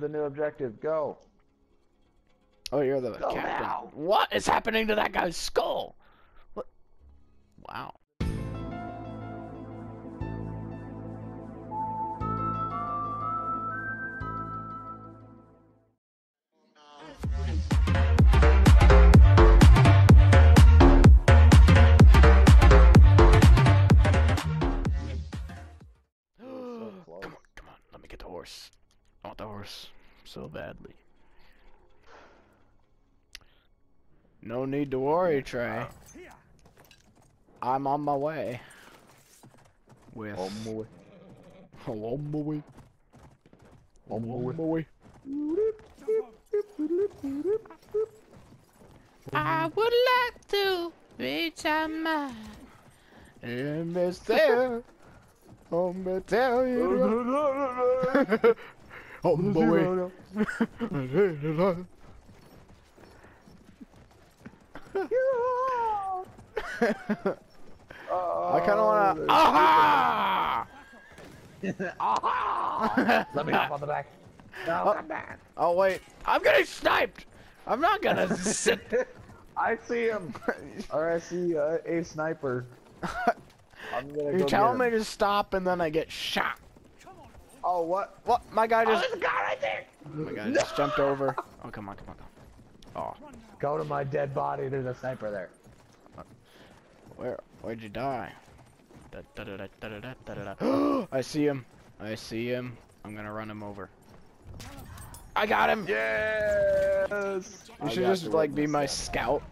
The new objective, go. Oh, you're the Go captain. now. What is happening to that guy's skull? What? Wow. No need to worry, Trey. I'm on my way. With Oh boy. oh, on my way. Oh, On my way. I would like to reach out my and it's there. I'm gonna tell you. On my way. I kind of wanna. Aha! Let me hop on the back. No, Oh. come back. Oh wait, I'm getting sniped. I'm not gonna sit. I see him. or I see uh, a sniper. I'm gonna You're go telling me to stop and then I get shot. Oh, what? What? My guy Oh, just. there's a guy right there. my guy just jumped over. Oh come on, come on, come on. Oh. Go to my dead body. There's a sniper there. Where? Where'd you die? I see him. I see him. I'm gonna run him over. I got him. Yes. You should just like be my that. scout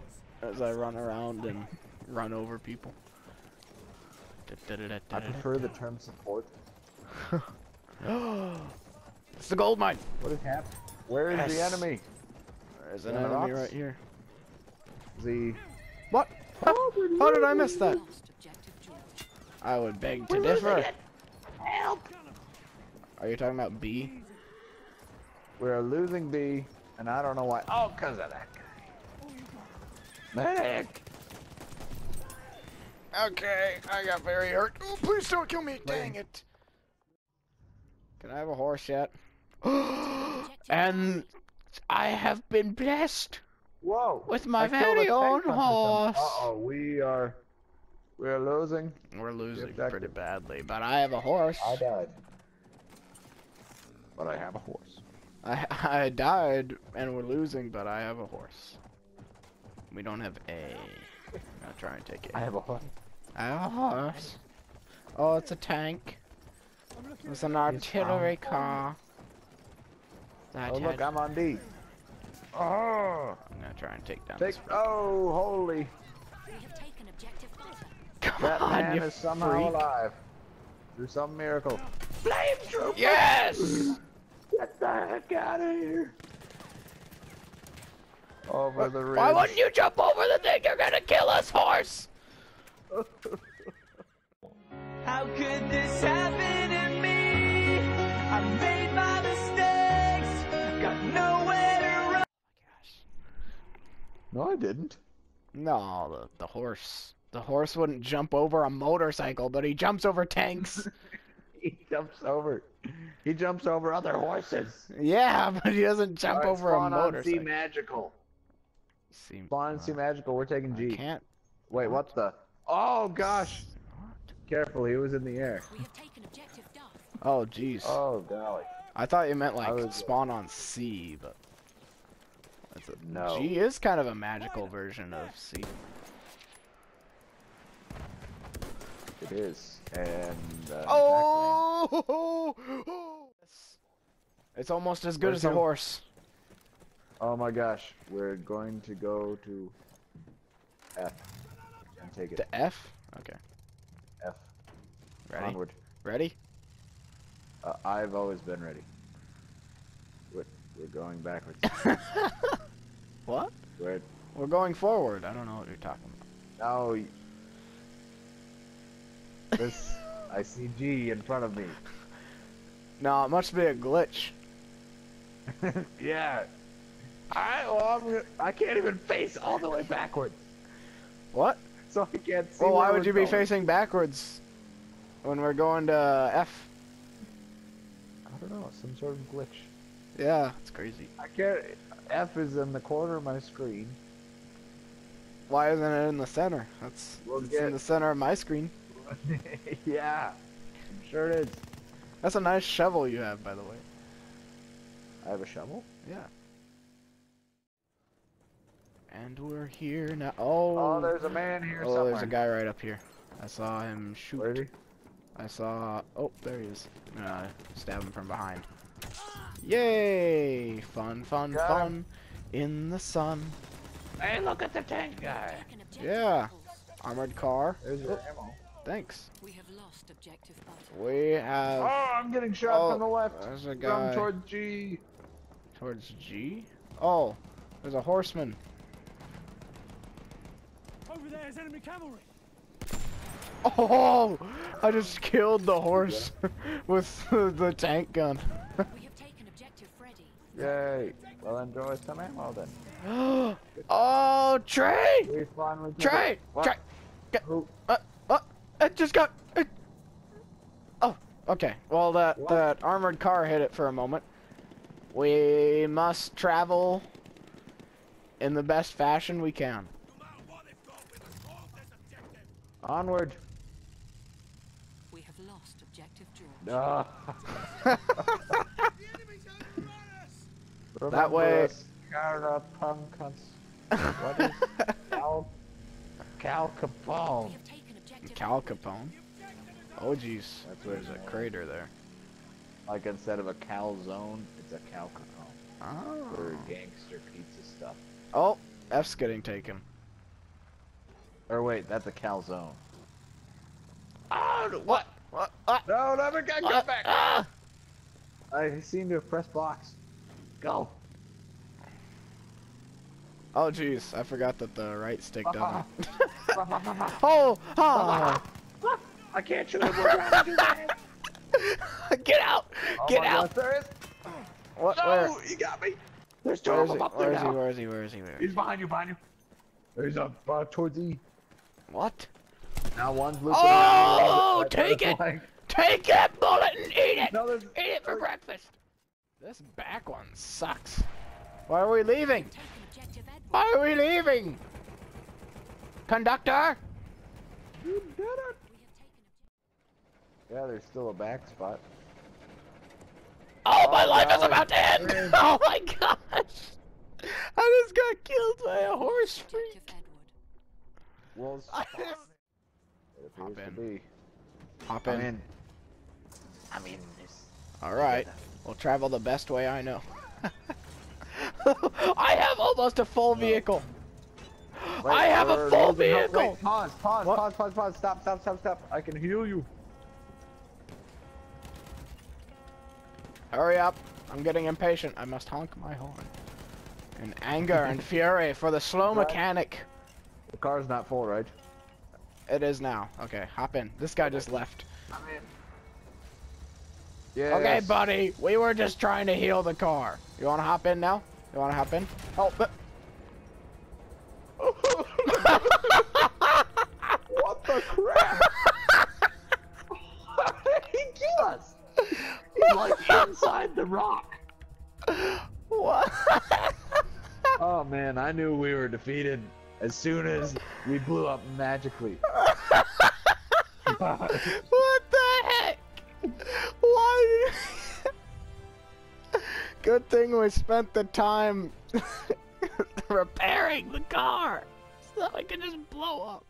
as I run around and run over people. I prefer the term support. it's the gold mine. What is happening? Where is yes. the enemy? There's an Yeah, enemy rocks. right here. he? What? How, how did I miss that? Lost objective George. I would beg to differ. Help! Are you talking about B? We're losing B, and I don't know why. Oh, cause of that guy. Medic. Okay, I got very hurt. Oh, please don't kill me. Dang it. Can I have a horse yet? and I have been blessed Whoa. with my I very own horse. Uh oh, we are. We are losing. We're losing Objective. pretty badly, but I have a horse. I died. But I have a horse. I I died and we're losing, but I have a horse. We don't have A. I'll try and take it. I have a horse. I have a horse. Oh, it's a tank. It's an artillery car. That Oh look, I'm on D. Oh, I'm gonna try and take down take. this. Oh, holy! Have taken objective Come That on, man you is somehow freak. alive. Through some miracle. Flame trooper! Yes! Get the heck out of here! Over uh, the ridge. Why wouldn't you jump over the thing? You're gonna kill us, horse! How could this happen to me? No, I didn't. No, the, the horse. The horse wouldn't jump over a motorcycle, but he jumps over tanks. He jumps over. He jumps over other horses. yeah, but he doesn't jump Alright, over a spawn on C magical. See, Spawn on C uh, magical. We're taking I G. can't. Wait, what the? Oh gosh! Careful, he was in the air. We have taken objective Duff. Oh, jeez. Oh golly. I thought you meant like was- uh, spawn on C, but that's a, No. G is kind of a magical version of C. It is. And. Uh, Oh! It's almost as good Where's as a horse. Oh my gosh, we're going to go to F and take it. The F? Okay. F. Ready? Onward. Ready? Uh, I've always been ready. We're, we're going backwards. What? we're We're going forward. I don't know what you're talking about. now. This I see G in front of me. No, it must be a glitch. yeah. I well, I'm, I can't even face all the way backwards, What? so I can't see. Well, why would you be facing backwards when we're going to F? I don't know, some sort of glitch. Yeah, it's crazy. I can't. F is in the corner of my screen. Why isn't it in the center? That's We'll it's get- in the center of my screen. yeah, I'm sure it is. That's a nice shovel you have, by the way. I have a shovel. Yeah. And we're here now. Oh, Oh, there's a man here oh, somewhere. there's a guy right up here. I saw him shoot. Where is he? I saw. Oh, there he is. Uh, stab him from behind. Yay! Fun, fun, Got fun. In the sun. Hey, look at the tank guy. Yeah. Armored car. There's your ammo. Thanks. We have lost objective butter. We have. Oh, I'm getting shot Oh, from the left. There's a From guy toward G. towards G. Oh, there's a horseman. Over there is enemy cavalry. Oh, I just killed the horse with the tank gun. Yay. Well, enjoy some ammo then. oh, Trey! We finally Trey! What? Trey! Get, Who? uh, uh, it just got. It, oh, okay. Well, that What? that armored car hit it for a moment. We must travel in the best fashion we can. Onward. We have lost objective George. Uh, That way- Cara. What is Cal? Cal Capone. We have taken objective Cal Capone. Oh, jeez. That's what There's a crater there. Like instead of a calzone, it's a Cal Capone for Oh. gangster pizza stuff. Oh, F's getting taken. Or wait, that's a calzone. Oh, what? What? Ah, No, never get ah, back. ah. I seem to have pressed box. Go. Oh, jeez. I forgot that the right stick doesn't. I oh, oh. can't shoot him. We're trying to do that. Get out! Oh Get out! God, there is. What? No, Where? he got me. There's two of them up there Where is he? now. Where is he? Where is he? Where is He's behind you, behind you. There's a uh, towards E. What? Now one's looping Oh, around. Take it. Take that bullet and eat it! No. Eat it for breakfast! This back one sucks. Why are we leaving? taken objective Edward. Why are we leaving? Conductor? You did it. We have taken objective Yeah, there's still a back spot. Oh, my Oh, life is about to end! Where is- Oh my gosh! I just got killed by a horse freak! objective Edward. Well, I spawn. just- It Hop in. to be. Hop I'm in. in. I'm in this. Alright, we'll travel the best way I know. I have almost a full vehicle! Wait, I have a full vehicle! Wait, pause, pause, What? pause, pause, pause. Stop, stop, stop, stop. I can heal you. Hurry up! I'm getting impatient. I must honk my horn. In anger and fury for the slow mechanic. The car's not full, right? It is now. Okay, hop in. This guy just left. I'm in. Yeah. Okay, buddy. We were just trying to heal the car. You want to hop in now? You want to hop in? Oh. What the crap? He killed us? He's like inside the rock. what? Oh man, I knew we were defeated as soon as we blew up magically. Good thing we spent the time repairing the car so I can just blow up.